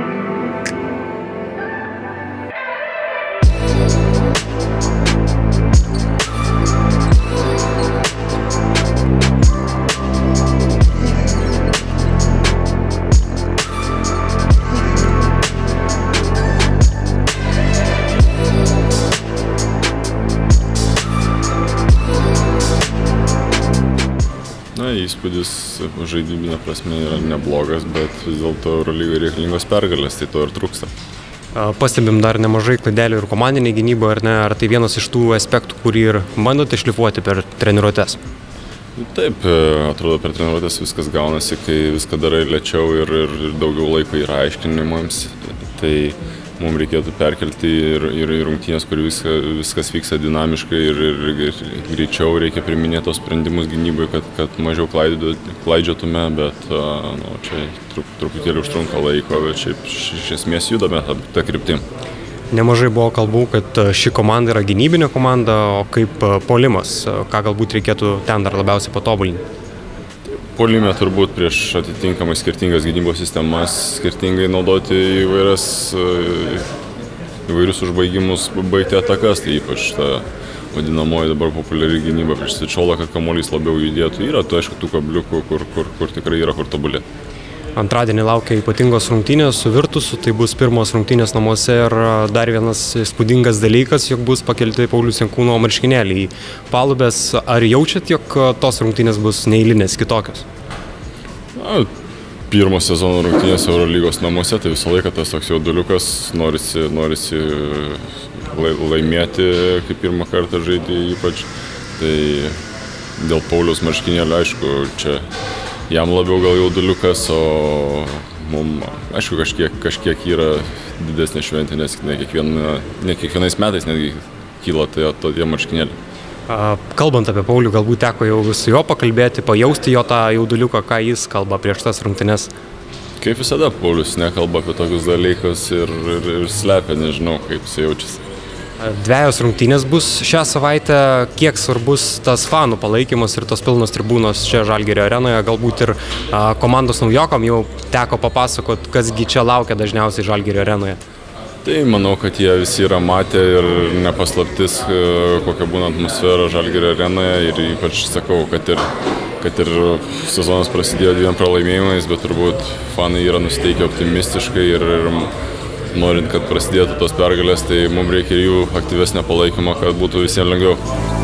Na, įspūdis žaidybinė prasme yra neblogas, bet vis dėlto Eurolygai reikalingos pergalės, tai to ir trūksta. Pastebim dar nemažai klaidelių ir komandinė gynyba, ar ne? Ar tai vienas iš tų aspektų, kurį ir bandote išlifuoti per treniruotės? Taip, e, atrodo, per treniruotės viskas gaunasi, kai viską darai lėčiau ir, ir daugiau laiko yra aiškinimams. Tai mums reikėtų perkelti ir, ir, ir rungtynės, kur viska, viskas vyksta dinamiškai ir, ir, ir greičiau reikia priminėti tos sprendimus gynybai, kad, kad mažiau klaidžiotume, bet nu, čia trup, truputėlį užtrunka laiko, bet šiaip iš esmės judame tą, tą kryptim. Nemažai buvo kalbų, kad ši komanda yra gynybinė komanda, o kaip polimas, ką galbūt reikėtų ten dar labiausiai patobulinti polime turbūt prieš atitinkamai skirtingas gynybos sistemas, skirtingai naudoti įvairias, e, įvairius užbaigimus, baigti atakas, tai ypač ta vadinamoji dabar populiari gynyba prieš Svičiolą, kad kamuolys labiau judėtų. Yra, tu aišku, tų kabliukų, kur, kur, kur tikrai yra kur tobulėti. Antradienį laukia ypatingos rungtynės su Virtusu, tai bus pirmos rungtynės namuose ir dar vienas įspūdingas dalykas, jog bus pakelti Paulius Jankūno marškinėlį į palubės. Ar jaučiat, jog tos rungtynės bus neįlinės, kitokios? Na, pirmo sezono rungtynės Eurolygos namuose, tai visą laiką tas toks jauduliukas, norisi, norisi laimėti, kaip pirmą kartą žaidė ypač. Tai dėl Paulius marškinėlio, aišku, čia jam labiau gal jauduliukas, o mums, aišku, kažkiek, kažkiek yra didesnė šventė, nes ne, kiekviena, ne kiekvienais metais netgi kyla tai, tie marškinėliai. Kalbant apie Paulių, galbūt teko jau su juo pakalbėti, pajausti jo tą jauduliuką, ką jis kalba prieš tas rungtynes. Kaip visada, Paulius nekalba apie tokius dalykus ir, ir, ir slepia, nežinau, kaip jis jaučiasi. Dviejos rungtynės bus šią savaitę, kiek svarbus tas fanų palaikymas ir tos pilnos tribūnos čia Žalgerio arenoje, galbūt ir a, komandos naujokam jau teko papasakot, kasgi čia laukia dažniausiai Žalgerio arenoje. Tai manau, kad jie visi yra matę ir nepaslaptis, e, kokia būna atmosfera Žalgerio arenoje. Ir ypač sakau, kad ir kad ir sezonas prasidėjo dviem pralaimėjimais, bet turbūt fanai yra nusteikę optimistiškai ir, ir norint, kad prasidėtų tos pergalės, tai mums reikia jų aktyvesnio palaikymo, kad būtų visiems lengviau.